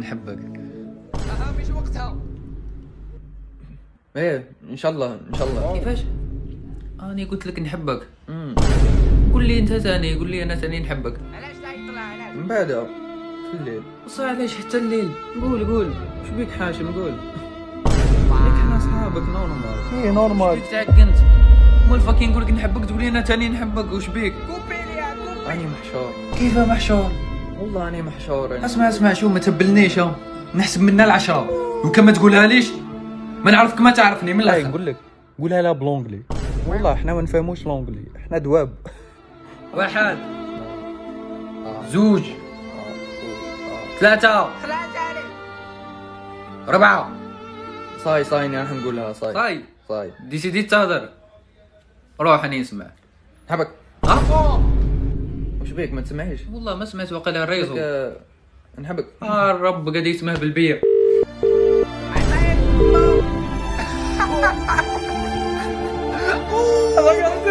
نحبك. أها مش وقتها إيه إن شاء الله إن شاء الله. كيفاش؟ اني قلت لك نحبك. قول لي أنت ثاني قول لي أنا ثاني نحبك. علاش لا يطلع علاش؟ من بعد في الليل. صح علاش حتى الليل؟ قول قول. شو بيك حاشم؟ قول. ليك إحنا أصحابك نورمال إيه نورمال بيك تعقنت مول فاكين نقول لك نحبك تقول لي أنا ثاني نحبك. وش بيك؟ كوبي لي كوبي اني محشور. كيف محشور؟ والله اني محشور. اسمع اسمع شو ما تبلنيش ها. نحسب منا العشرة. وكما تقولها ليش؟ ما نعرفك ما تعرفني من الآخر نقول لك. قولها لها ب l'anglais والله إحنا ما نفهموش l'anglais إحنا دواب. واحد زوج ثلاثة ثلاثة أربعة صاي صاي راح نقولها صاي. صاي. صاي. ديسيدي تهضر روح اني اسمع. نحبك بيك ما تسمعيش. والله ما سمعت وقيلا الريزو آه، نحبك. آه الرب قد يسمه بالبيع.